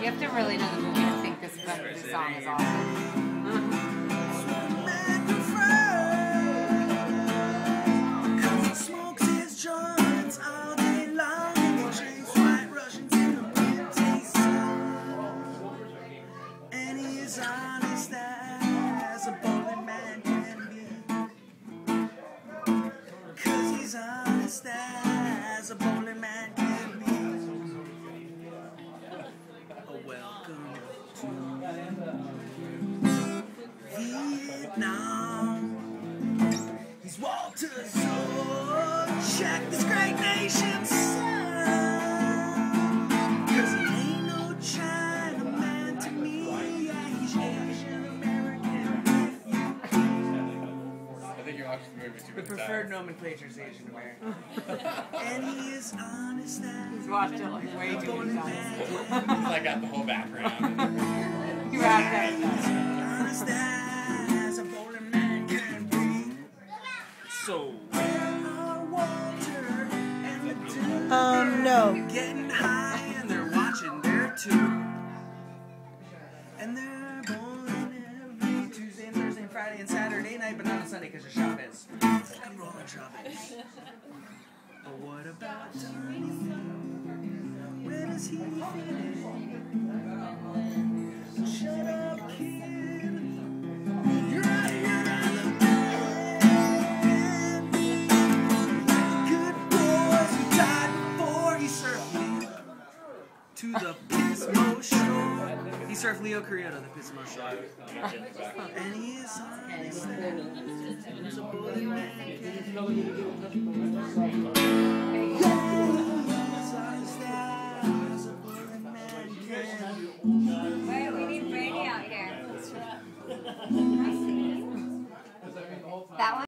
You have to really know the movie to think this, this song is awesome. He's Walter Zod. Check this great nation's son. Cause he ain't no Chinaman to me. Yeah, he's Asian American. I think you're the movie too The preferred nomenclature is Asian American. and he is honest as He's watched it like way too many times. man can be. I got the whole background. You have that So, where are Walter and the dude? Um, no. Getting high and they're watching their tube. And they're bowling every Tuesday and Thursday and Friday and Saturday night, but not on Sunday because of Shabbos. Fucking rolling Shabbos. But what about Donnie? When is he? Shut to the Pismo shore. He surfed Leo Carrillo, the Pismo Show. And he is bully man. He's a bully man. Wait, we need Brady out here. That one?